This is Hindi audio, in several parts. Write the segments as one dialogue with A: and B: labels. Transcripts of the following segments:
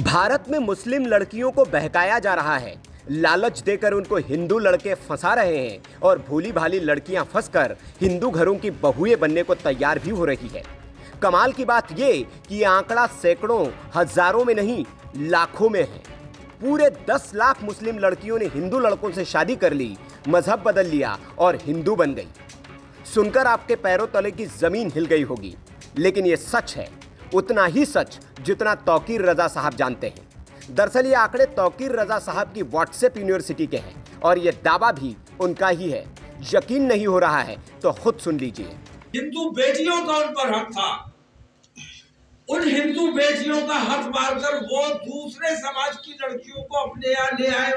A: भारत में मुस्लिम लड़कियों को बहकाया जा रहा है। लालच देकर उनको हिंदू लड़के फंसा रहे हैं और भोली भाली लड़कियाँ फंसकर हिंदू घरों की बहुएँ बनने को तैयार भी हो रही है। कमाल की बात ये कि ये आंकड़ा सैकड़ों, हज़ारों में नहीं, लाखों में है। पूरे दस लाख मुस्लिम लड़कियों ने हिंदू लड़कों से शादी कर ली, मज़हब बदल लिया और हिंदू बन गई। सुनकर आपके पैरों तले की ज़मीन हिल गई होगी। लेकिन ये सच है, उतना ही सच जितना तौकीर रजा साहब जानते हैं। दरअसल ये आंकड़े तौकीर रजा साहब की व्हाट्सएप यूनिवर्सिटी के हैं और ये दावा भी उनका ही है। यकीन नहीं हो रहा है तो खुद सुन लीजिए।
B: हिंदू बेटियों का उन पर हक था। उन हिंदू बेटियों का हक मारकर वो दूसरे समाज की लड़कियों को अपने यहाँ ले आए,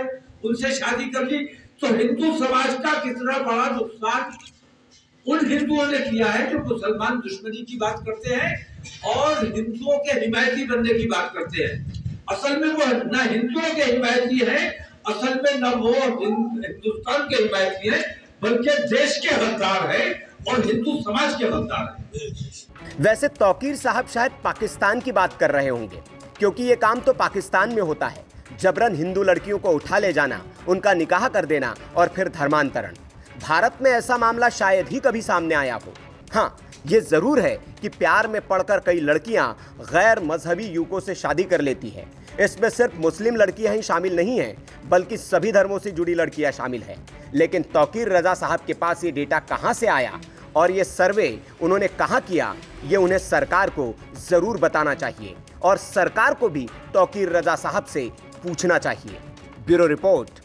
B: उनसे शादी कर ली। तो हिंदू समाज का कितना बड़ा नुकसान उन हिंदुओं ने किया है जो मुसलमान दुश्मनी की बात करते हैं और हिंदुओं के हिमायती बनने की बात करते हैं। असल में वो न हिंदुओं के हिमायती है, असल में न वो हिंदुस्तान के हिमायती है, बल्कि देश के हकदार है और हिंदू समाज के हकदार है।
A: वैसे तौकीर साहब शायद पाकिस्तान की बात कर रहे होंगे, क्योंकि ये काम तो पाकिस्तान में होता है। जबरन हिंदू लड़कियों को उठा ले जाना, उनका निकाह कर देना और फिर धर्मांतरण। भारत में ऐसा मामला शायद ही कभी सामने आया हो। हाँ ये ज़रूर है कि प्यार में पड़कर कई लड़कियाँ गैर मजहबी युवकों से शादी कर लेती हैं। इसमें सिर्फ़ मुस्लिम लड़कियाँ ही शामिल नहीं हैं, बल्कि सभी धर्मों से जुड़ी लड़कियाँ शामिल हैं। लेकिन तौकीर रजा साहब के पास ये डेटा कहाँ से आया? और ये सर्वे उन्होंने कहाँ किया? ये उन्हें सरकार को ज़रूर बताना चाहिए। और सरकार को भी तौकीर रजा साहब से पूछना चाहिए। Bureau report